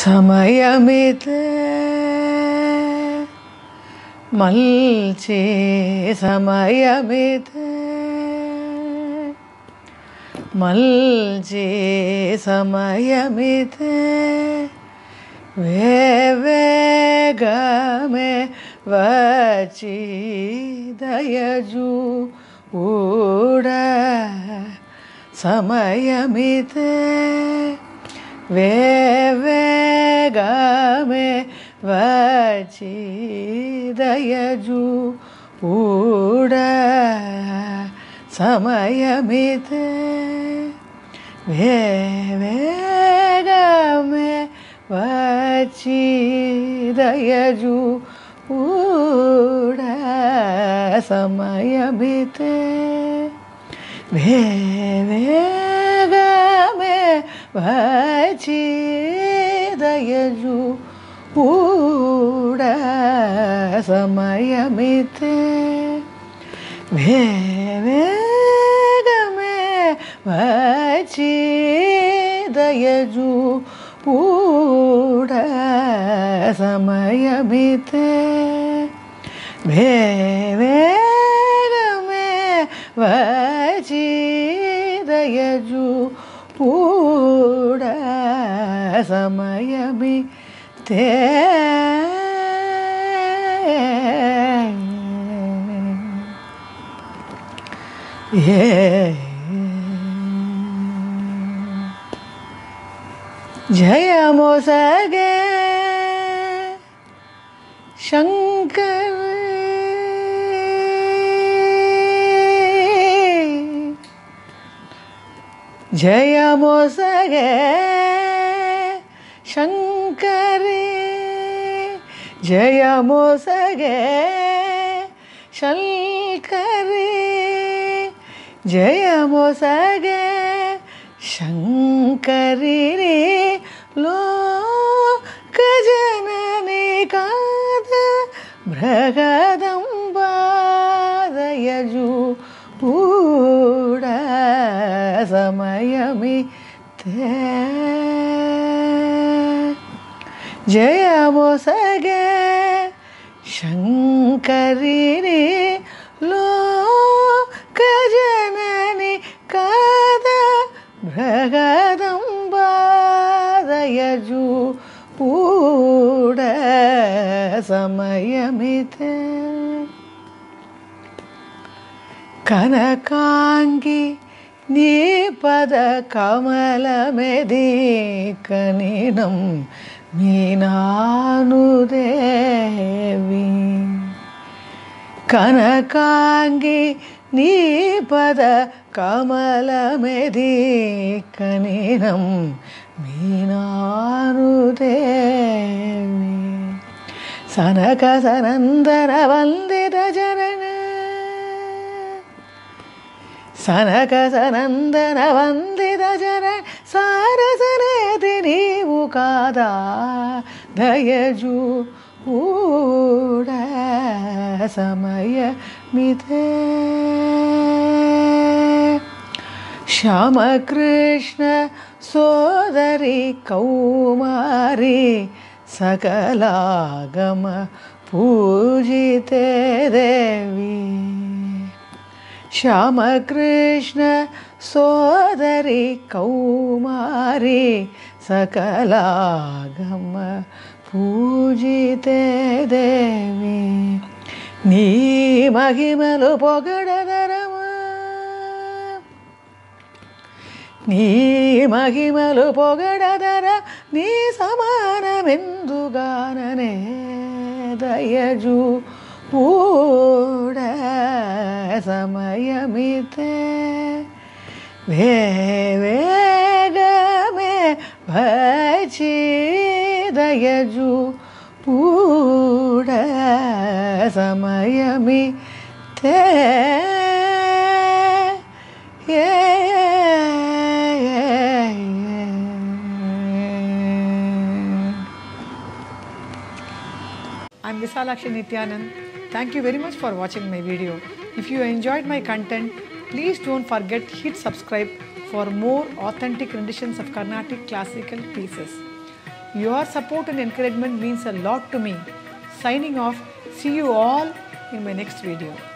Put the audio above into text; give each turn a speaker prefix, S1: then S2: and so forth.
S1: సమయమితే మల్చే సమయమితే మల్చే సమయమితే వేవేగమే వచ్చి దయజు ఊడ సమయమితే వేవేగమే వచ్చి దయజు ఊడ సమయమితే వేవేగమే వచ్చి पूड समयमिते। वेवेगमे वचिदयजु पूड समयमिते। वेवेगमे वचिदयजु पूड समयमिते। Yeah. जय मोसगे शंकर जय मोसगे शंकर करे जय मोसगे शल करे जय मोसगे शङ्करि रे लोकजनने काद बृहदम्बादयजु पूड समयमि ते జయమోసగే శంకరిని లోకజనని కాద భ్రగదంబాదయజు పూడ సమయమిత. కనకాంగి నీ పద కమలమెది కనినం మీనానుదేవి కనకాంగి నీ పద కమలమెది కనినం మీనానుదేవి సనక సనందర వందిత జనన सनकसनन्दन वन्दितजरे सारसरे कादा दयजू ऊड समयमिथ श्याम कृष्ण सोदरी कौमारी सकला गम पूजिते देवी। సకలాగమ పూజితే దేవి శ్యామకృష్ణ సోదరి కౌమారి సకలాగమ పూజితే దేవి నీ మహిమలు పొగడదరమా నీ మహిమలు పొగడదర నీ సమానమెందుగాననే దయజు పూడ समयमिते वेवेगमे भचिदयजु पूड समयमि ते I'm Visalakshi Nityanand. Thank you very much for watching my video. If you enjoyed my content, please don't forget to hit subscribe for more authentic renditions of Carnatic classical pieces. Your support and encouragement means a lot to me. Signing off. See you all in my next video.